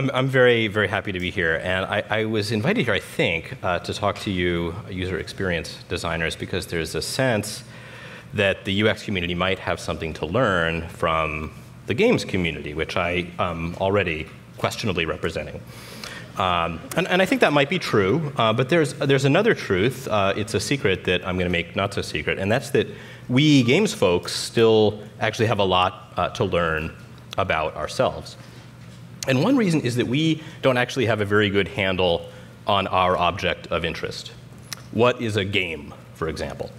I'm, I'm very, very happy to be here. And I, I was invited here, I think, uh, to talk to you, user experience designers, because there's a sense that the UX community might have something to learn from the games community, which I am already questionably representing. Um, and, and, I think that might be true, uh, but there's, there's another truth. Uh, it's a secret that I'm going to make not so secret, and that's that we games folks still actually have a lot uh, to learn about ourselves. And one reason is that we don't actually have a very good handle on our object of interest. What is a game, for example?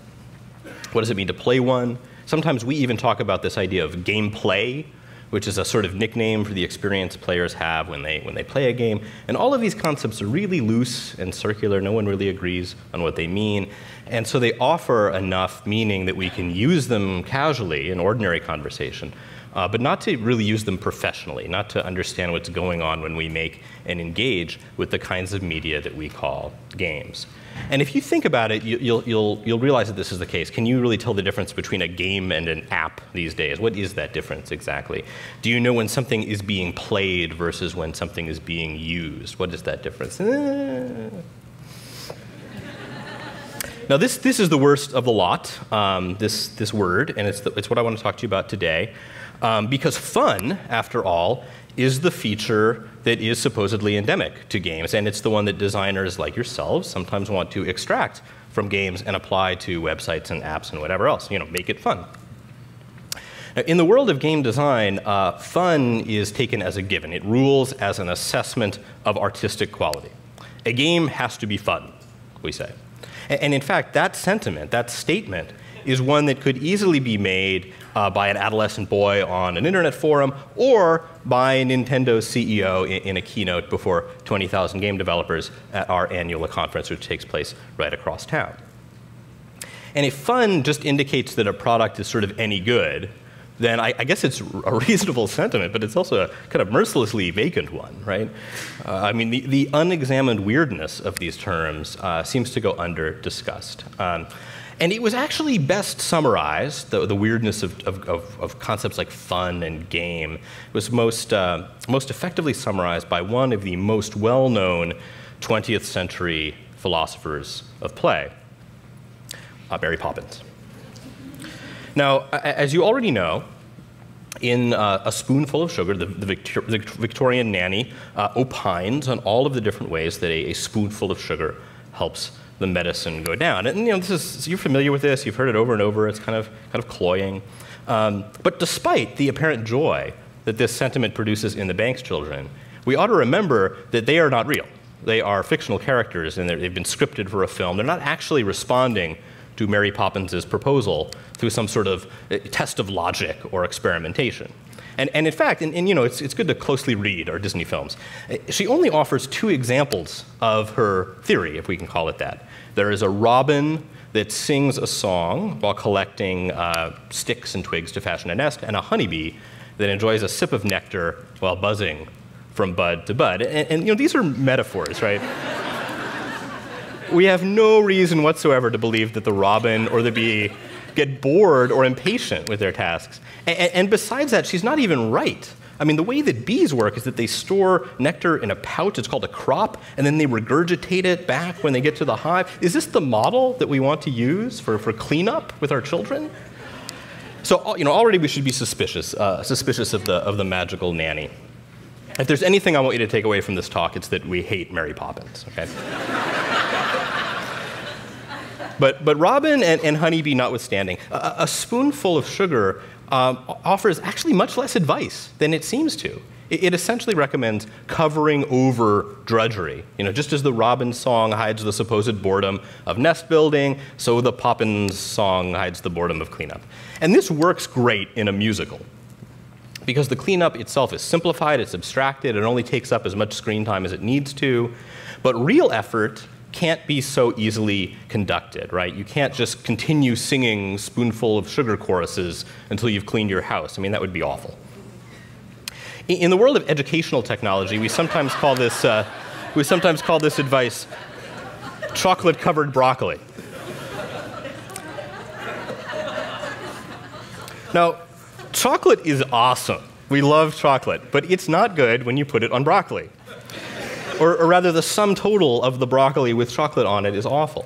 What does it mean to play one? Sometimes we even talk about this idea of gameplay, which is a sort of nickname for the experience players have when they, when they play a game. And all of these concepts are really loose and circular. No one really agrees on what they mean. And so they offer enough meaning that we can use them casually in ordinary conversation, uh, but not to really use them professionally, not to understand what's going on when we make and engage with the kinds of media that we call games. And if you think about it, you, will you'll, you'll realize that this is the case. Can you really tell the difference between a game and an app these days? What is that difference exactly? Do you know when something is being played versus when something is being used? What is that difference? Eh. Now, this, this is the worst of the lot, um, this, this word, and it's, the, it's what I want to talk to you about today. Um, because fun, after all, is the feature that is supposedly endemic to games, and it's the one that designers like yourselves sometimes want to extract from games and apply to websites and apps and whatever else, you know, make it fun. Now, in the world of game design, uh, fun is taken as a given. It rules as an assessment of artistic quality. A game has to be fun, we say. And, and in fact, that sentiment, that statement, is one that could easily be made uh, by an adolescent boy on an internet forum or by Nintendo's CEO in, in a keynote before 20,000 game developers at our annual conference, which takes place right across town. And if fun just indicates that a product is sort of any good, then I, I, guess it's a reasonable sentiment, but it's also a kind of mercilessly vacant one, right? Uh, I mean, the, the, unexamined weirdness of these terms uh, seems to go under discussed. Um, and it was actually best summarized, the, the weirdness of, of, of, concepts like fun and game was most, uh, most effectively summarized by one of the most well known 20th century philosophers of play, uh, Mary Poppins. Now, as you already know, in uh, A Spoonful of Sugar, the, the, Victor Victorian nanny uh, opines on all of the different ways that a, a spoonful of sugar helps the medicine go down. And you know, this is, you're familiar with this, you've heard it over and over, it's kind of, kind of cloying. Um, but despite the apparent joy that this sentiment produces in the Banks children, we ought to remember that they are not real. They are fictional characters and they've been scripted for a film. They're not actually responding to Mary Poppins' proposal through some sort of uh, test of logic or experimentation. And, and in fact, and, and, you know, it's, it's good to closely read our Disney films. Uh, she only offers two examples of her theory, if we can call it that. There is a robin that sings a song while collecting uh, sticks and twigs to fashion a nest, and a honeybee that enjoys a sip of nectar while buzzing from bud to bud. And, and you know, these are metaphors, right? We have no reason whatsoever to believe that the robin or the bee get bored or impatient with their tasks. And, and, besides that, she's not even right. I mean, the way that bees work is that they store nectar in a pouch, it's called a crop, and then they regurgitate it back when they get to the hive. Is this the model that we want to use for, for cleanup with our children? So, you know, already we should be suspicious, uh, suspicious of the, of the magical nanny. If there's anything I want you to take away from this talk, it's that we hate Mary Poppins, okay? But, but robin and, and honeybee notwithstanding, a, a spoonful of sugar um, offers actually much less advice than it seems to. It, it, essentially recommends covering over drudgery. You know, just as the robin song hides the supposed boredom of nest building, so the Poppins song hides the boredom of cleanup. And this works great in a musical because the cleanup itself is simplified, it's abstracted, it only takes up as much screen time as it needs to. But real effort can't be so easily conducted, right? You can't just continue singing spoonful of sugar choruses until you've cleaned your house. I mean, that would be awful. In the world of educational technology, we sometimes call this, uh, we sometimes call this advice chocolate-covered broccoli. Now, chocolate is awesome. We love chocolate, but it's not good when you put it on broccoli. Or, or rather, the sum total of the broccoli with chocolate on it is awful.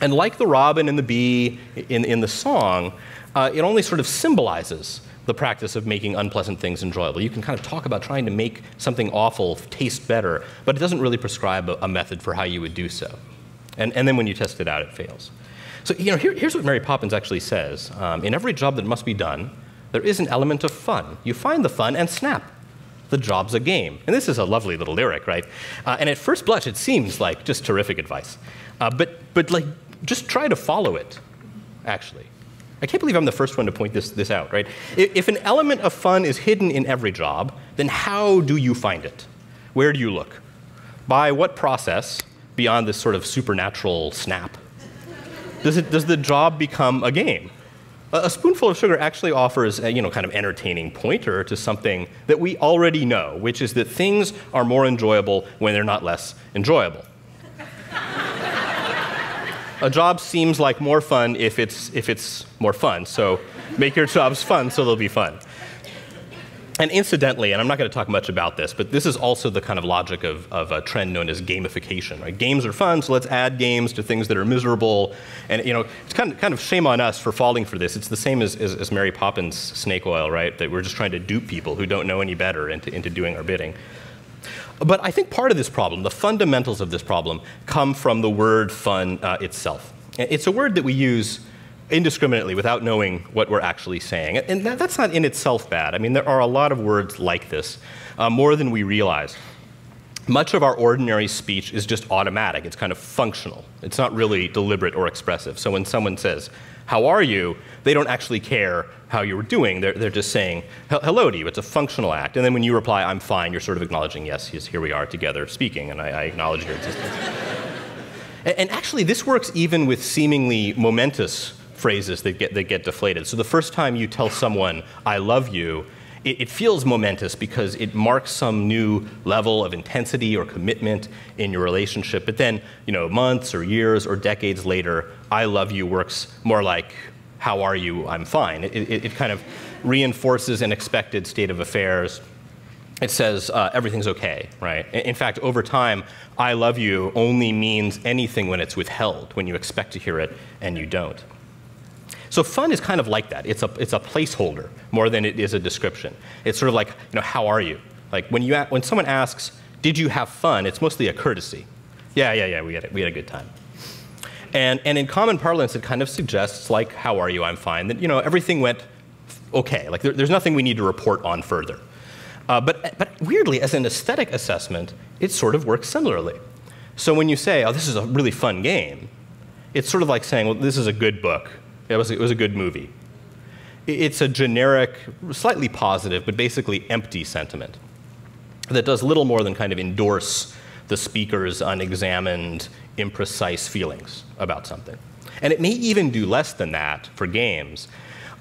And like the robin and the bee in, in the song, uh, it only sort of symbolizes the practice of making unpleasant things enjoyable. You can kind of talk about trying to make something awful taste better, but it doesn't really prescribe a, a method for how you would do so. And, and then when you test it out, it fails. So, you know, here, here's what Mary Poppins actually says um, In every job that must be done, there is an element of fun. You find the fun and snap. The job's a game. And this is a lovely little lyric, right? Uh, and at first blush, it seems like just terrific advice. Uh, but, but, like, just try to follow it, actually. I can't believe I'm the first one to point this, this out, right? If an element of fun is hidden in every job, then how do you find it? Where do you look? By what process, beyond this sort of supernatural snap, does, it, does the job become a game? A spoonful of sugar actually offers a you know, kind of entertaining pointer to something that we already know, which is that things are more enjoyable when they're not less enjoyable a job seems like more fun if it's, if it's more fun. So make your jobs fun so they'll be fun. And incidentally, and I'm not going to talk much about this, but this is also the kind of logic of, of a trend known as gamification. Right? Games are fun, so let's add games to things that are miserable. And you know, it's kind of, kind of shame on us for falling for this. It's the same as, as, as Mary Poppins snake oil, right? That we're just trying to dupe people who don't know any better into, into doing our bidding. But I think part of this problem, the fundamentals of this problem, come from the word fun uh, itself. It's a word that we use indiscriminately without knowing what we're actually saying. And that, that's not in itself bad. I mean, there are a lot of words like this, uh, more than we realize. Much of our ordinary speech is just automatic, it's kind of functional. It's not really deliberate or expressive. So when someone says, How are you? they don't actually care how you're doing. They're, they're just saying hello to you. It's a functional act. And then when you reply, I'm fine, you're sort of acknowledging, yes, here we are together speaking, and I, I acknowledge your existence. and actually, this works even with seemingly momentous phrases that get, that get deflated. So the first time you tell someone, I love you, it, it, feels momentous because it marks some new level of intensity or commitment in your relationship. But then, you know, months or years or decades later, I love you works more like how are you? I'm fine. It, it, it kind of reinforces an expected state of affairs. It says uh, everything's okay, right? In fact, over time, I love you only means anything when it's withheld, when you expect to hear it and you don't. So fun is kind of like that. It's a, it's a placeholder more than it is a description. It's sort of like, you know, how are you? Like when, you, when someone asks, did you have fun? It's mostly a courtesy. Yeah, yeah, yeah, we had a, we had a good time. And, and in common parlance, it kind of suggests, like, how are you? I'm fine. That, you know, everything went okay. Like, there, there's nothing we need to report on further. Uh, but, but weirdly, as an aesthetic assessment, it sort of works similarly. So when you say, oh, this is a really fun game, it's sort of like saying, well, this is a good book. It was, it was a good movie. It's a generic, slightly positive, but basically empty sentiment that does little more than kind of endorse the speaker's unexamined, imprecise feelings about something. And it may even do less than that for games,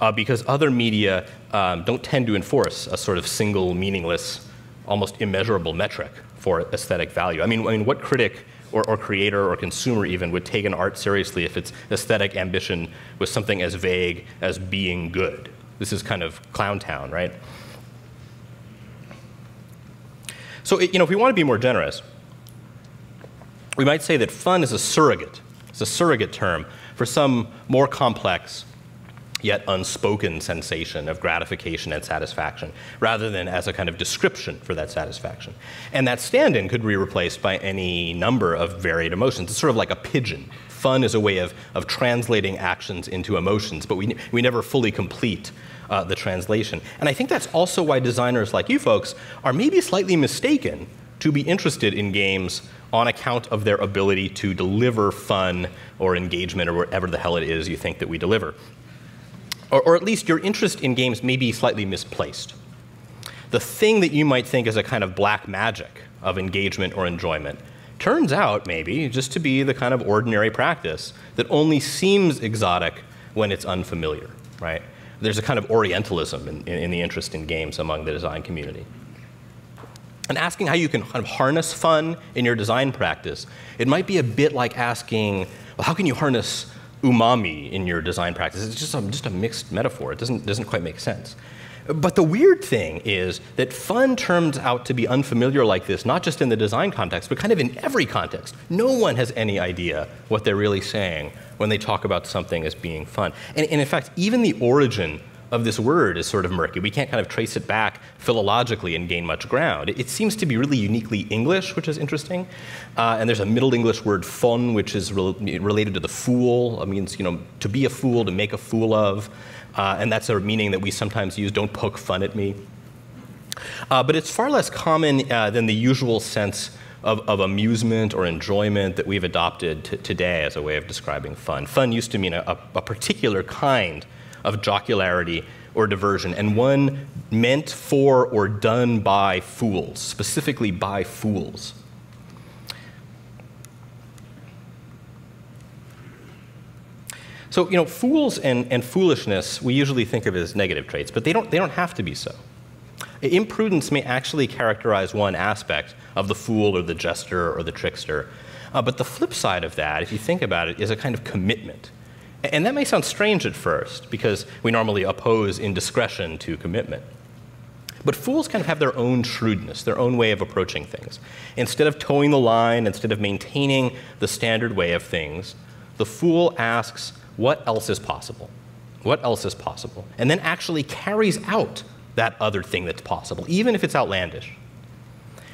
uh, because other media um, don't tend to enforce a sort of single, meaningless, almost immeasurable metric for aesthetic value. I mean, I mean what critic or, or, creator or consumer even would take an art seriously if its aesthetic ambition was something as vague as being good? This is kind of clown town, right? So, you know, if we want to be more generous, we might say that fun is a surrogate. It's a surrogate term for some more complex yet unspoken sensation of gratification and satisfaction, rather than as a kind of description for that satisfaction. And that stand in could be replaced by any number of varied emotions. It's sort of like a pigeon. Fun is a way of, of translating actions into emotions, but we, we never fully complete uh, the translation. And I think that's also why designers like you folks are maybe slightly mistaken to be interested in games on account of their ability to deliver fun or engagement or whatever the hell it is you think that we deliver. Or, or, at least your interest in games may be slightly misplaced. The thing that you might think is a kind of black magic of engagement or enjoyment turns out, maybe, just to be the kind of ordinary practice that only seems exotic when it's unfamiliar, right? There's a kind of Orientalism in, in, in the interest in games among the design community and asking how you can kind of harness fun in your design practice, it might be a bit like asking, well, how can you harness umami in your design practice? It's just a, just a mixed metaphor. It doesn't, doesn't quite make sense. But the weird thing is that fun turns out to be unfamiliar like this, not just in the design context, but kind of in every context. No one has any idea what they're really saying when they talk about something as being fun. And, and in fact, even the origin of this word is sort of murky. We can't kind of trace it back philologically and gain much ground. It, seems to be really uniquely English, which is interesting. Uh, and there's a Middle English word fun, which is re related to the fool. It means, you know, to be a fool, to make a fool of. Uh, and that's a meaning that we sometimes use don't poke fun at me. Uh, but it's far less common uh, than the usual sense of, of, amusement or enjoyment that we've adopted today as a way of describing fun. Fun used to mean a, a particular kind of jocularity or diversion, and one meant for or done by fools, specifically by fools. So, you know, fools and, and foolishness we usually think of as negative traits, but they don't, they don't have to be so. Imprudence may actually characterize one aspect of the fool or the jester or the trickster. Uh, but the flip side of that, if you think about it, is a kind of commitment. And that may sound strange at first, because we normally oppose indiscretion to commitment. But fools kind of have their own shrewdness, their own way of approaching things. Instead of toeing the line, instead of maintaining the standard way of things, the fool asks, what else is possible? What else is possible? And then actually carries out that other thing that's possible, even if it's outlandish.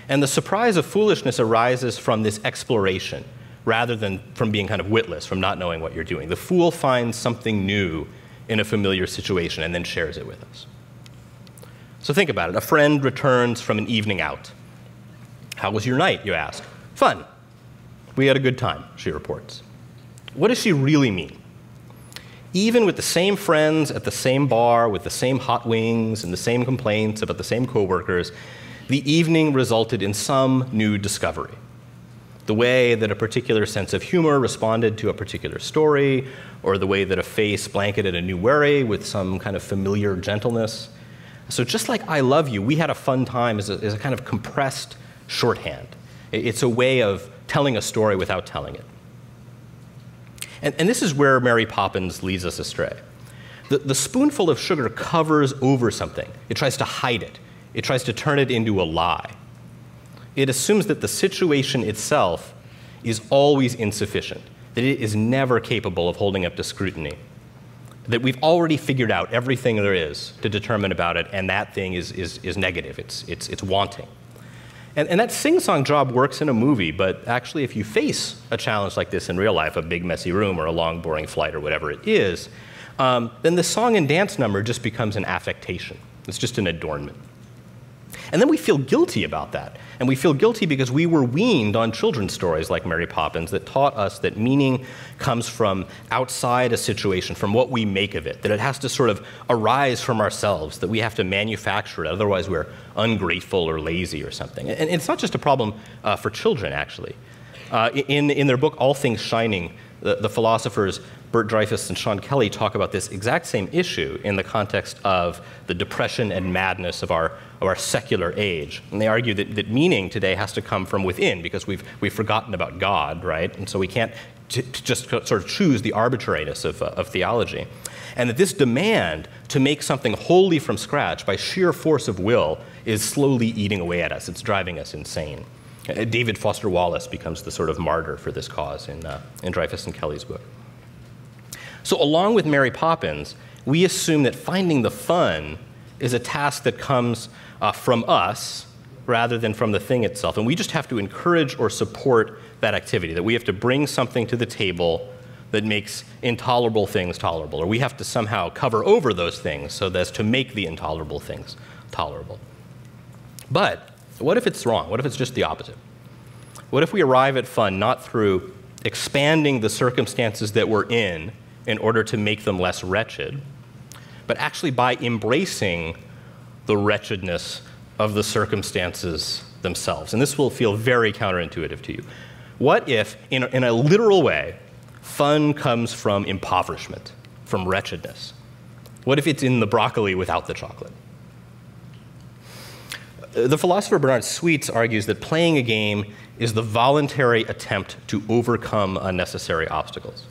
And the surprise of foolishness arises from this exploration rather than from being kind of witless, from not knowing what you're doing. The fool finds something new in a familiar situation and then shares it with us. So think about it. A friend returns from an evening out. How was your night, you ask? Fun. We had a good time, she reports. What does she really mean? even with the same friends at the same bar, with the same hot wings and the same complaints about the same coworkers, the evening resulted in some new discovery. The way that a particular sense of humor responded to a particular story, or the way that a face blanketed a new worry with some kind of familiar gentleness. So, just like I love you, we had a fun time as a, as a kind of compressed shorthand. It's a way of telling a story without telling it. And, and this is where Mary Poppins leads us astray. The, the spoonful of sugar covers over something, it tries to hide it, it tries to turn it into a lie. It assumes that the situation itself is always insufficient, that it is never capable of holding up to scrutiny, that we've already figured out everything there is to determine about it, and that thing is, is, is negative, it's, it's, it's wanting. And, and that sing song job works in a movie, but actually, if you face a challenge like this in real life, a big messy room or a long boring flight or whatever it is, um, then the song and dance number just becomes an affectation. It's just an adornment. And then we feel guilty about that. And we feel guilty because we were weaned on children's stories like Mary Poppins that taught us that meaning comes from outside a situation, from what we make of it, that it has to sort of arise from ourselves, that we have to manufacture it, otherwise we're ungrateful or lazy or something. And it's not just a problem uh, for children, actually. Uh, in, in their book, All Things Shining, the, the philosophers Bert Dreyfus and Sean Kelly talk about this exact same issue in the context of the depression and madness of our, of our secular age. And they argue that, that meaning today has to come from within because we've, we've forgotten about God, right? And so we can't just sort of choose the arbitrariness of, uh, of theology. And that this demand to make something wholly from scratch by sheer force of will is slowly eating away at us. It's driving us insane. Uh, David Foster Wallace becomes the sort of martyr for this cause in, uh, in Dreyfus and Kelly's book. So, along with Mary Poppins, we assume that finding the fun is a task that comes uh, from us rather than from the thing itself. And we just have to encourage or support that activity, that we have to bring something to the table that makes intolerable things tolerable, or we have to somehow cover over those things so as to make the intolerable things tolerable. But what if it's wrong? What if it's just the opposite? What if we arrive at fun not through expanding the circumstances that we're in in order to make them less wretched, but actually by embracing the wretchedness of the circumstances themselves. And this will feel very counterintuitive to you. What if, in a, in a literal way, fun comes from impoverishment, from wretchedness? What if it's in the broccoli without the chocolate? The philosopher Bernard Suits argues that playing a game is the voluntary attempt to overcome unnecessary obstacles.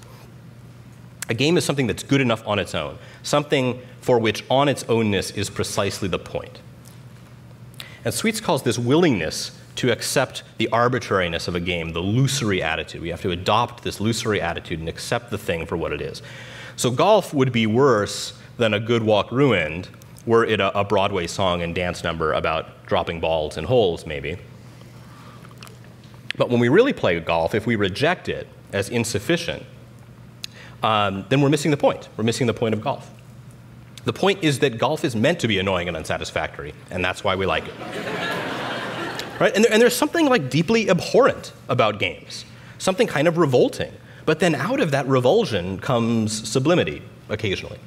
A game is something that's good enough on its own, something for which on its ownness is precisely the point. And Suits calls this willingness to accept the arbitrariness of a game, the lusory attitude. We have to adopt this lusory attitude and accept the thing for what it is. So golf would be worse than a good walk ruined were it a, a Broadway song and dance number about dropping balls in holes, maybe. But when we really play golf, if we reject it as insufficient, um, then we're missing the point. We're missing the point of golf. The point is that golf is meant to be annoying and unsatisfactory, and that's why we like it. right? And, there, and there's something like deeply abhorrent about games, something kind of revolting. But then out of that revulsion comes sublimity occasionally.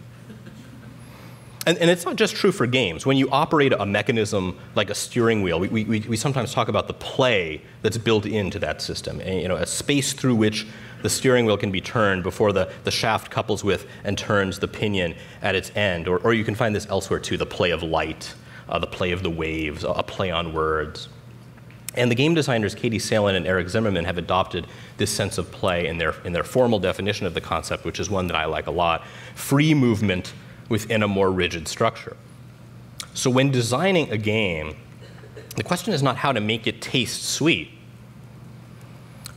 And, and, it's not just true for games. When you operate a mechanism like a steering wheel, we, we, we sometimes talk about the play that's built into that system. And, you know, a space through which the steering wheel can be turned before the, the shaft couples with and turns the pinion at its end. Or, or you can find this elsewhere too the play of light, uh, the play of the waves, a play on words. And the game designers Katie Salen and Eric Zimmerman have adopted this sense of play in their, in their formal definition of the concept, which is one that I like a lot free movement within a more rigid structure. So when designing a game, the question is not how to make it taste sweet,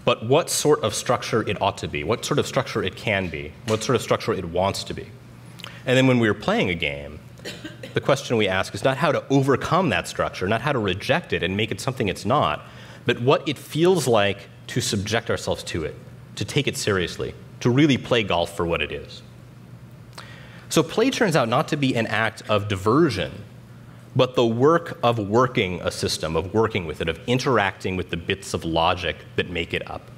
but what sort of structure it ought to be, what sort of structure it can be, what sort of structure it wants to be. And then when we're playing a game, the question we ask is not how to overcome that structure, not how to reject it and make it something it's not, but what it feels like to subject ourselves to it, to take it seriously, to really play golf for what it is. So play turns out not to be an act of diversion, but the work of working a system, of working with it, of interacting with the bits of logic that make it up.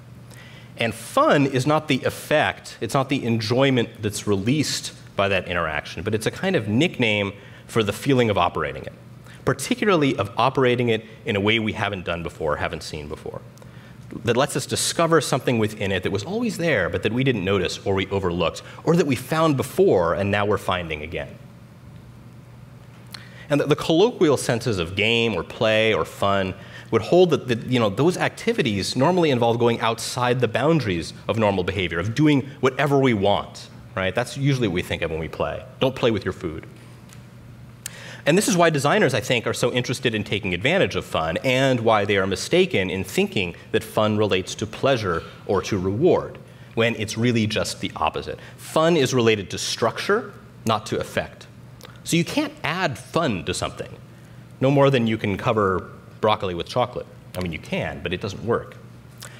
And fun is not the effect, it's not the enjoyment that's released by that interaction, but it's a kind of nickname for the feeling of operating it, particularly of operating it in a way we haven't done before, haven't seen before that lets us discover something within it that was always there, but that we didn't notice or we overlooked, or that we found before and now we're finding again. And the, colloquial senses of game or play or fun would hold that, that you know, those activities normally involve going outside the boundaries of normal behavior, of doing whatever we want. Right? That's usually what we think of when we play. Don't play with your food. And this is why designers, I think, are so interested in taking advantage of fun and why they are mistaken in thinking that fun relates to pleasure or to reward, when it's really just the opposite. Fun is related to structure, not to effect. So you can't add fun to something, no more than you can cover broccoli with chocolate. I mean, you can, but it doesn't work.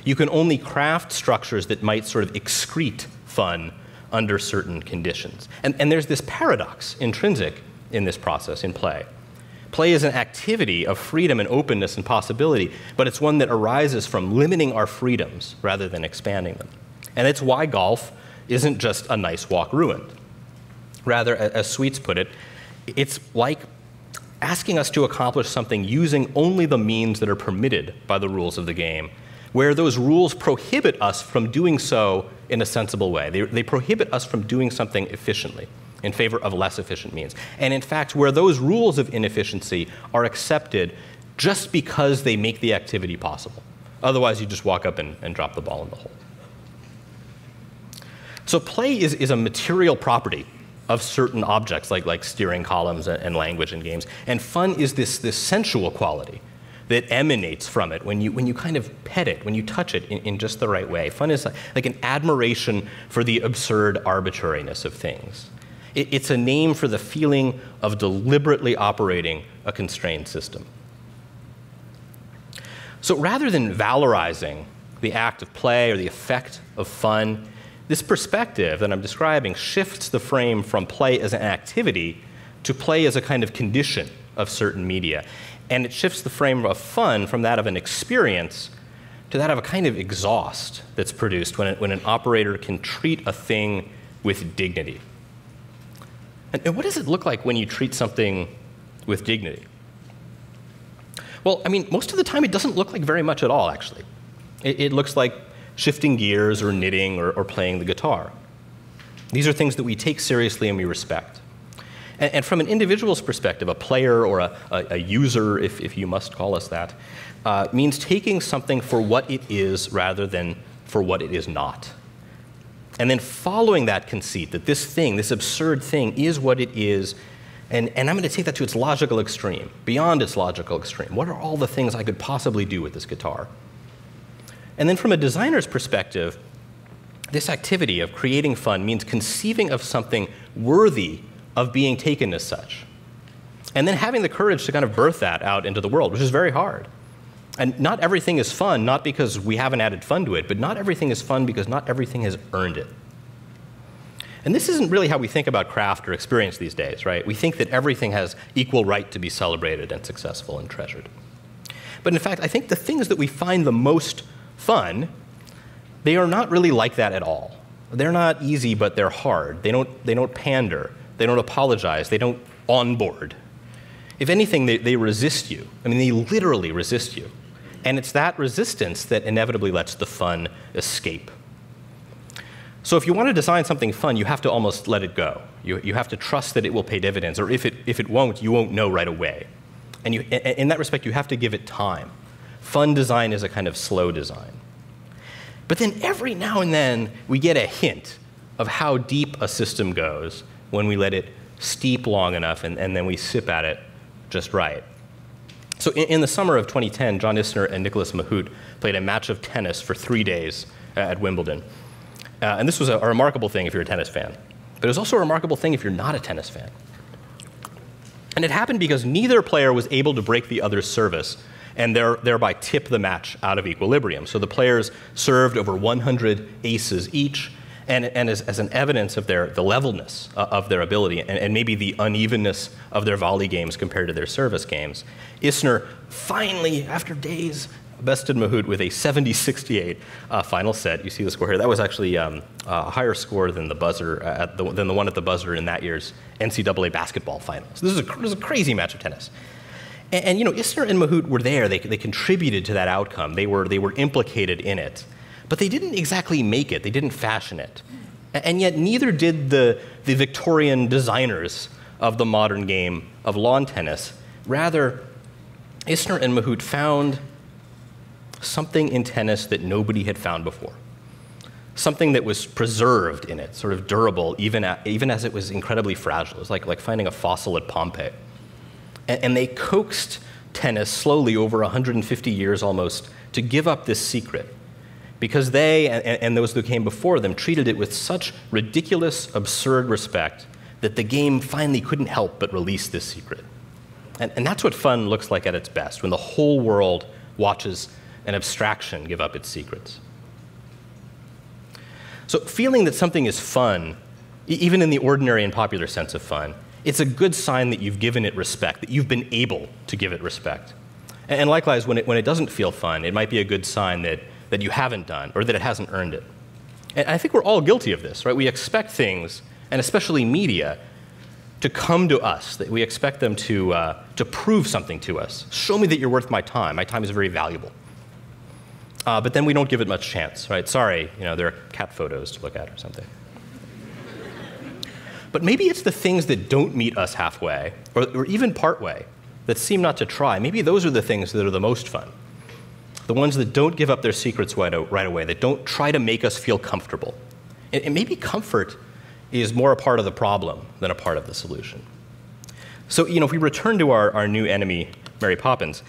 You can only craft structures that might sort of excrete fun under certain conditions. And, and there's this paradox intrinsic in this process, in play. Play is an activity of freedom and openness and possibility, but it's one that arises from limiting our freedoms rather than expanding them. And it's why golf isn't just a nice walk ruined. Rather, as Suits put it, it's like asking us to accomplish something using only the means that are permitted by the rules of the game, where those rules prohibit us from doing so in a sensible way. They, they prohibit us from doing something efficiently in favor of less efficient means. And in fact, where those rules of inefficiency are accepted just because they make the activity possible. Otherwise, you just walk up and, and drop the ball in the hole. So, play is, is a material property of certain objects, like, like steering columns and, language in games. And fun is this, this sensual quality that emanates from it when you, when you kind of pet it, when you touch it in, in just the right way. Fun is like, like an admiration for the absurd arbitrariness of things. It, it's a name for the feeling of deliberately operating a constrained system. So rather than valorizing the act of play or the effect of fun, this perspective that I'm describing shifts the frame from play as an activity to play as a kind of condition of certain media. And it shifts the frame of fun from that of an experience to that of a kind of exhaust that's produced when, it, when an operator can treat a thing with dignity. And, and what does it look like when you treat something with dignity? Well, I mean, most of the time it doesn't look like very much at all, actually. It, it looks like shifting gears or knitting or, or, playing the guitar. These are things that we take seriously and we respect. And, and from an individual's perspective, a player or a, a, a user, if, if, you must call us that, uh, means taking something for what it is rather than for what it is not. And then following that conceit that this thing, this absurd thing, is what it is, and, and I'm going to take that to its logical extreme, beyond its logical extreme. What are all the things I could possibly do with this guitar? And then from a designer's perspective, this activity of creating fun means conceiving of something worthy of being taken as such. And then having the courage to kind of birth that out into the world, which is very hard. And not everything is fun, not because we haven't added fun to it, but not everything is fun because not everything has earned it. And this isn't really how we think about craft or experience these days, right? We think that everything has equal right to be celebrated and successful and treasured. But in fact, I think the things that we find the most fun, they are not really like that at all. They're not easy, but they're hard. They don't, they don't pander. They don't apologize. They don't onboard. If anything, they, they resist you. I mean, they literally resist you. And it's that resistance that inevitably lets the fun escape. So if you want to design something fun, you have to almost let it go. You, you have to trust that it will pay dividends, or if it, if it won't, you won't know right away. And you, in that respect, you have to give it time. Fun design is a kind of slow design. But then every now and then, we get a hint of how deep a system goes when we let it steep long enough and, and then we sip at it just right. So in, in, the summer of 2010, John Isner and Nicolas Mahut played a match of tennis for three days at Wimbledon. Uh, and this was a, a remarkable thing if you're a tennis fan. But it was also a remarkable thing if you're not a tennis fan. And it happened because neither player was able to break the other's service and there, thereby tip the match out of equilibrium. So the players served over 100 aces each, and, and as, as, an evidence of their, the levelness uh, of their ability and, and, maybe the unevenness of their volley games compared to their service games, Isner finally, after days, bested Mahut with a 70-68 uh, final set. You see the score here. That was actually um, a higher score than the buzzer uh, the, than the one at the buzzer in that year's NCAA basketball finals. This is a, this is a crazy match of tennis. And, and, you know, Isner and Mahut were there. They, they contributed to that outcome. They were, they were implicated in it. But they didn't exactly make it. They didn't fashion it. And yet neither did the, the Victorian designers of the modern game of lawn tennis. Rather, Isner and Mahut found something in tennis that nobody had found before. Something that was preserved in it, sort of durable, even, at, even as it was incredibly fragile. It was like, like finding a fossil at Pompeii. And, and they coaxed tennis slowly over 150 years almost to give up this secret because they and, and, those who came before them treated it with such ridiculous, absurd respect that the game finally couldn't help but release this secret. And, and that's what fun looks like at its best, when the whole world watches an abstraction give up its secrets. So, feeling that something is fun, even in the ordinary and popular sense of fun, it's a good sign that you've given it respect, that you've been able to give it respect. And likewise, when it, when it doesn't feel fun, it might be a good sign that, that you haven't done or that it hasn't earned it. And I think we're all guilty of this, right? We expect things, and especially media, to come to us, that we expect them to, uh, to prove something to us. Show me that you're worth my time. My time is very valuable. Uh, but then we don't give it much chance, right? Sorry, you know, there are cat photos to look at or something. but maybe it's the things that don't meet us halfway, or, or even partway, that seem not to try. Maybe those are the things that are the most fun. The ones that don't give up their secrets right, away, that don't try to make us feel comfortable. And, and maybe comfort is more a part of the problem than a part of the solution. So, you know, if we return to our, our new enemy, Mary Poppins,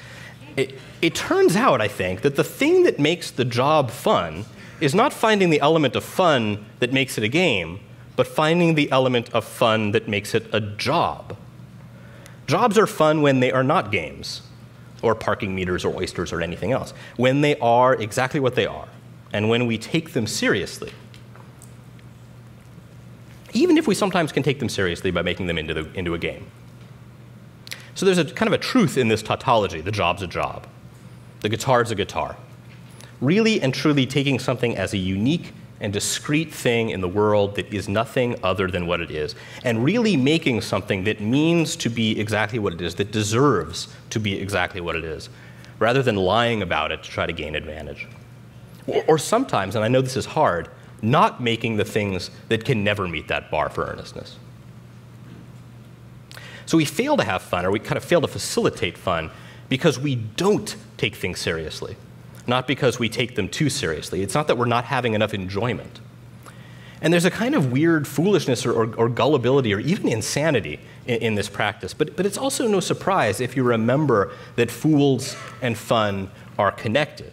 it, it turns out, I think, that the thing that makes the job fun is not finding the element of fun that makes it a game, but finding the element of fun that makes it a job. Jobs are fun when they are not games, or parking meters, or oysters, or anything else. When they are exactly what they are, and when we take them seriously. Even if we sometimes can take them seriously by making them into, the, into a game. So there's a kind of a truth in this tautology the job's a job, the guitar's a guitar. Really and truly taking something as a unique and discrete thing in the world that is nothing other than what it is, and really making something that means to be exactly what it is, that deserves to be exactly what it is, rather than lying about it to try to gain advantage. Or, or sometimes, and I know this is hard, not making the things that can never meet that bar for earnestness. So we fail to have fun, or we kind of fail to facilitate fun, because we don't take things seriously, not because we take them too seriously. It's not that we're not having enough enjoyment. And there's a kind of weird foolishness or, or, or gullibility or even insanity in, in, this practice. But, but it's also no surprise if you remember that fools and fun are connected.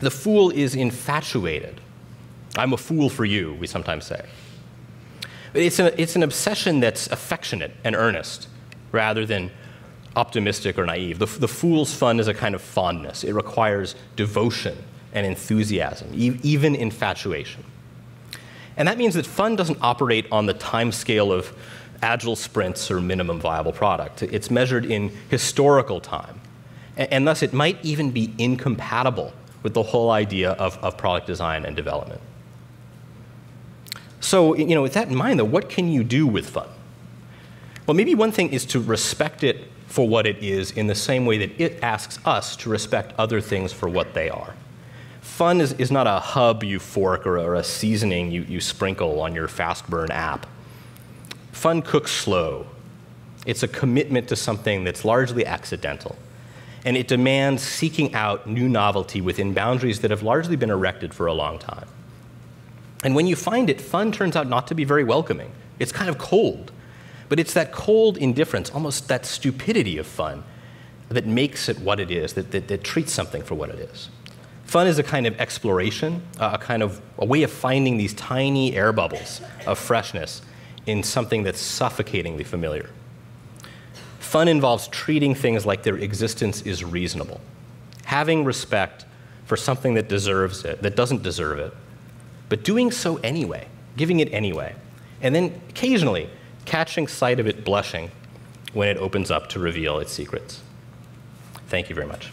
The fool is infatuated. I'm a fool for you, we sometimes say. But it's, a, it's an obsession that's affectionate and earnest rather than optimistic or naive. The, the fool's fun is a kind of fondness, it requires devotion and enthusiasm, e- even infatuation. And that means that fun doesn't operate on the time scale of agile sprints or minimum viable product. It's measured in historical time. And, and thus, it might even be incompatible with the whole idea of, of product design and development. So, you know, with that in mind, though, what can you do with fun? Well, maybe one thing is to respect it for what it is in the same way that it asks us to respect other things for what they are. Fun is, is not a hub you fork or, or a seasoning you, you sprinkle on your fast burn app. Fun cooks slow. It's a commitment to something that's largely accidental. And it demands seeking out new novelty within boundaries that have largely been erected for a long time. And when you find it, fun turns out not to be very welcoming. It's kind of cold. But it's that cold indifference, almost that stupidity of fun, that makes it what it is, that, that, that treats something for what it is. Fun is a kind of exploration, a kind of a way of finding these tiny air bubbles of freshness in something that's suffocatingly familiar. Fun involves treating things like their existence is reasonable, having respect for something that deserves it, that doesn't deserve it, but doing so anyway, giving it anyway. And then occasionally catching sight of it blushing when it opens up to reveal its secrets. Thank you very much.